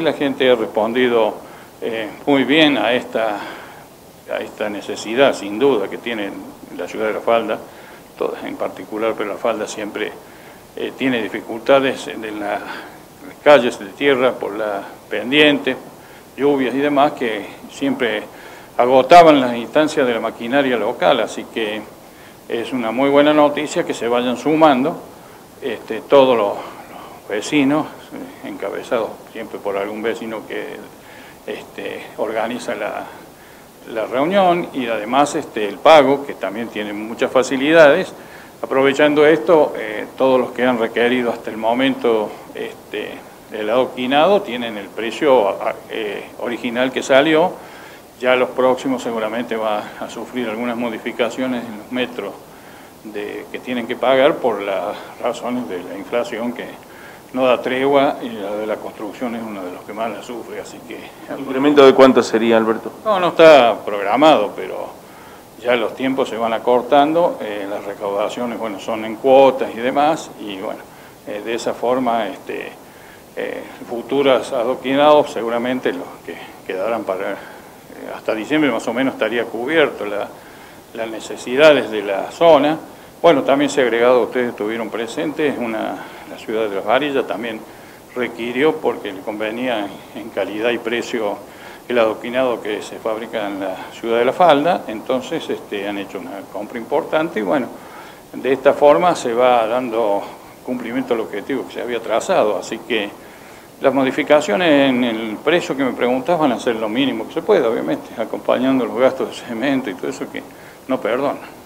La gente ha respondido eh, muy bien a esta, a esta necesidad, sin duda, que tiene la ciudad de La Falda, todas en particular, pero La Falda siempre eh, tiene dificultades en las calles de tierra por la pendiente, lluvias y demás, que siempre agotaban las instancias de la maquinaria local, así que es una muy buena noticia que se vayan sumando este, todos los, vecinos, encabezados siempre por algún vecino que este, organiza la, reunión y además este, el pago, que también tiene muchas facilidades. Aprovechando esto, eh, todos los que han requerido hasta el momento este, el adoquinado tienen el precio eh, original que salió, ya los próximos seguramente va a sufrir algunas modificaciones en los metros de, que tienen que pagar por las razones de la inflación que no da tregua y la de la construcción es uno de los que más la sufre, así que... ¿El incremento de cuánto sería, Alberto? No, no está programado, pero ya los tiempos se van acortando, eh, las recaudaciones, bueno, son en cuotas y demás, y bueno, eh, de esa forma, este, eh, futuras adoquinados seguramente los que quedarán para hasta diciembre más o menos estaría cubierto las necesidades de la zona. Bueno, también se ha agregado, ustedes estuvieron presentes, una, la ciudad de Las Varillas también requirió porque le convenía en calidad y precio el adoquinado que se fabrica en la ciudad de La Falda, entonces este, han hecho una compra importante y bueno, de esta forma se va dando cumplimiento al objetivo que se había trazado, así que las modificaciones en el precio que me preguntas van a ser lo mínimo que se puede, obviamente, acompañando los gastos de cemento y todo eso que no perdona.